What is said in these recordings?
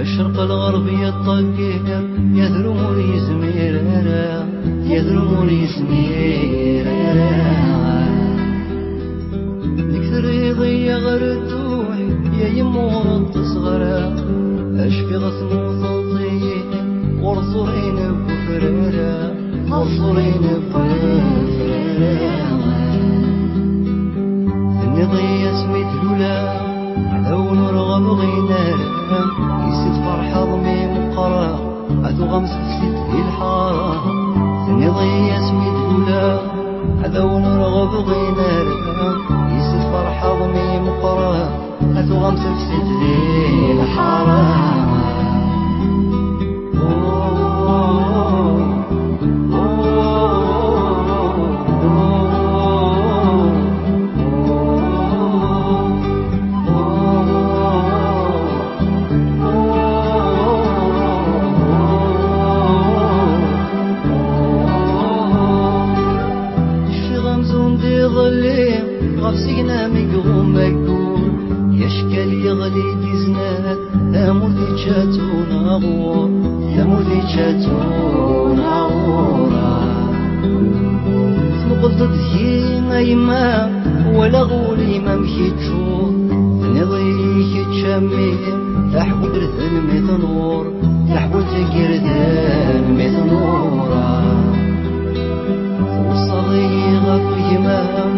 الشرق الغربي الطقير يذرم يزمير يذرم يزمير نكثر يضيع غير الدوح يا يمور التصغر أشفي غثم وضلطي ورزورين بفرارة ورزورين بفرارة غينار يسد فرحة ضميم قرا عدو غمس فسد الحارة. النضي اسمي تلولا عدو نرغب غينار يسد فرحة ضميم قرا عدو غمس فسد ظليم غفسينا مقوم مقول يشكل يغلي ديزنات لامودي تشاتون غور لامودي تشاتون غورا تنقل تدهين ايما ولا غولي ما مشي تشوف نضيك تشمي تحوي درثن ميت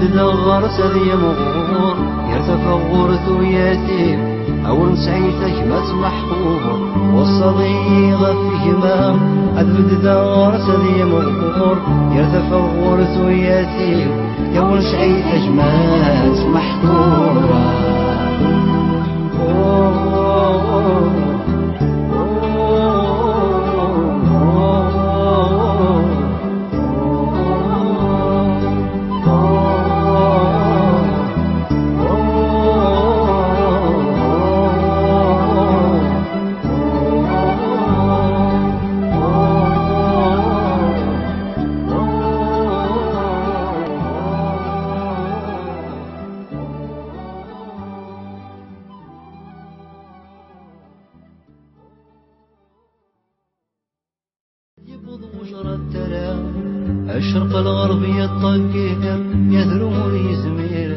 أذبد دغر سري مغور يرتفع غورث ويتيم أول سعيتك ما محبوب والصديقة في جمال أذبد دغر سري مغور يرتفع غورث ويتيم يول سعيتك ما محبوب وجرى الترى الشرق الغربي الطقير يذرم يزمير.